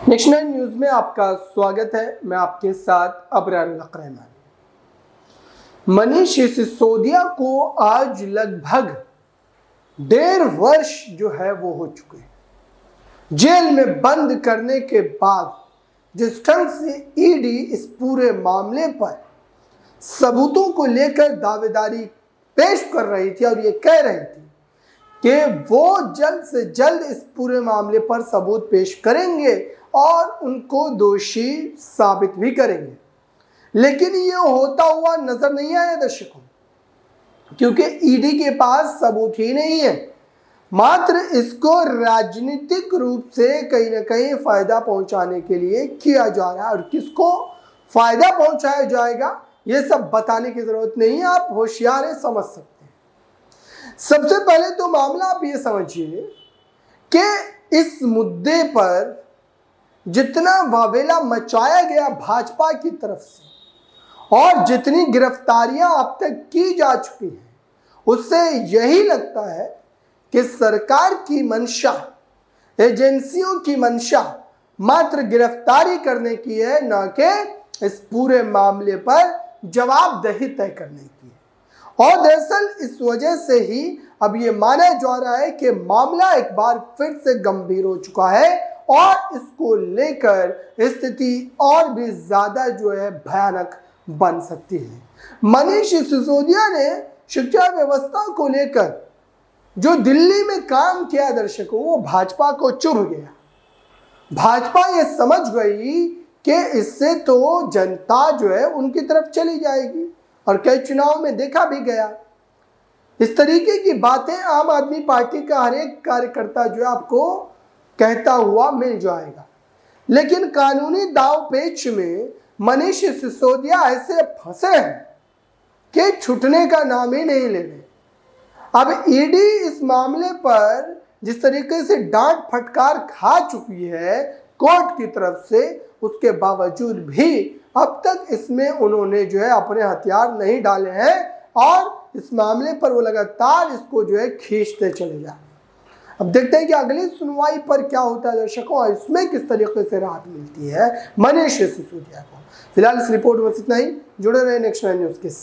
National news में आपका स्वागत है। मैं आपके साथ अबरार रहमान मनीष सिसोदिया को आज लगभग डेढ़ वर्ष जो है वो हो चुके हैं। जेल में बंद करने के बाद जिस ढंग से ईडी इस पूरे मामले पर सबूतों को लेकर दावेदारी पेश कर रही थी और ये कह रही थी कि वो जल्द से जल्द इस पूरे मामले पर सबूत पेश करेंगे और उनको दोषी साबित भी करेंगे। लेकिन ये होता हुआ नज़र नहीं आया दर्शकों, क्योंकि ईडी के पास सबूत ही नहीं है। मात्र इसको राजनीतिक रूप से कहीं ना कहीं फ़ायदा पहुँचाने के लिए किया जा रहा है। और किसको फ़ायदा पहुँचाया जाएगा, ये सब बताने की ज़रूरत नहीं है। आप होशियार है, समझ सकते हैं। सबसे पहले तो मामला आप ये समझिए कि इस मुद्दे पर जितना वावेला मचाया गया भाजपा की तरफ़ से, और जितनी गिरफ्तारियाँ अब तक की जा चुकी हैं, उससे यही लगता है कि सरकार की मंशा, एजेंसियों की मंशा मात्र गिरफ्तारी करने की है, न कि इस पूरे मामले पर जवाबदेही तय करने की है। और दरअसल इस वजह से ही अब ये माना जा रहा है कि मामला एक बार फिर से गंभीर हो चुका है और इसको लेकर स्थिति और भी ज़्यादा जो है भयानक बन सकती है। मनीष सिसोदिया ने शिक्षा व्यवस्था को लेकर जो दिल्ली में काम किया दर्शकों, वो भाजपा को चुभ गया। भाजपा ये समझ गई कि इससे तो जनता जो है उनकी तरफ़ चली जाएगी और कई चुनाव में देखा भी गया। इस तरीके की बातें आम आदमी पार्टी का हर एक कार्यकर्ता जो है आपको कहता हुआ मिल जाएगा। लेकिन कानूनी दाव पेच में मनीष सिसोदिया ऐसे फंसे हैं कि छुटने का नाम ही नहीं ले रहे। अब ईडी इस मामले पर जिस तरीके से डांट फटकार खा चुकी है, कोर्ट की तरफ़ से उसके बावजूद भी अब तक इसमें उन्होंने जो है अपने हथियार नहीं डाले हैं और इस मामले पर वो लगातार इसको जो है खींचते चले जा अब देखते हैं कि अगली सुनवाई पर क्या होता है दर्शकों और इसमें किस तरीके से राहत मिलती है मनीष सिसोदिया को। फ़िलहाल इस रिपोर्ट में इतना ही। जुड़े रहे नेक्स्ट नाइन न्यूज़ के साथ।